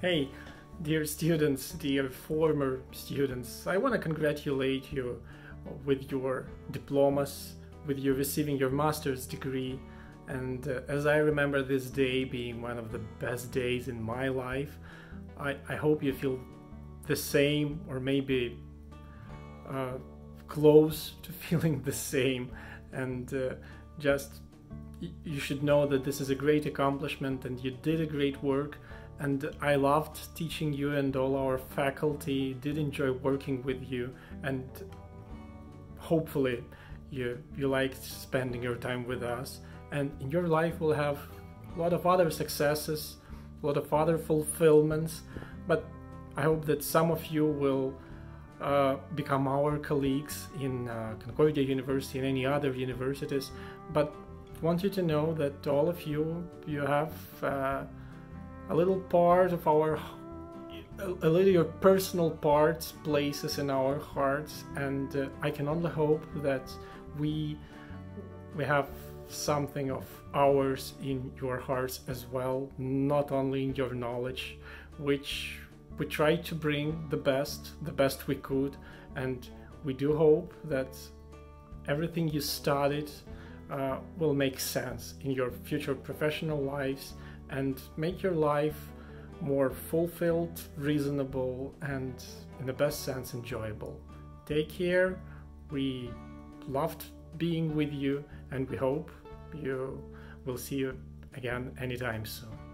Hey, dear students, dear former students, I want to congratulate you with your diplomas, with you receiving your master's degree. And uh, as I remember this day being one of the best days in my life, I, I hope you feel the same or maybe uh, close to feeling the same. And uh, just you should know that this is a great accomplishment and you did a great work and I loved teaching you and all our faculty did enjoy working with you and hopefully you you liked spending your time with us. And in your life we'll have a lot of other successes a lot of other fulfillments but I hope that some of you will uh, become our colleagues in uh, Concordia University and any other universities. But I want you to know that all of you you have uh, a little part of our a little personal parts places in our hearts and uh, i can only hope that we we have something of ours in your hearts as well not only in your knowledge which we try to bring the best the best we could and we do hope that everything you studied uh, will make sense in your future professional lives and make your life more fulfilled, reasonable, and in the best sense, enjoyable. Take care. We loved being with you, and we hope you will see you again anytime soon.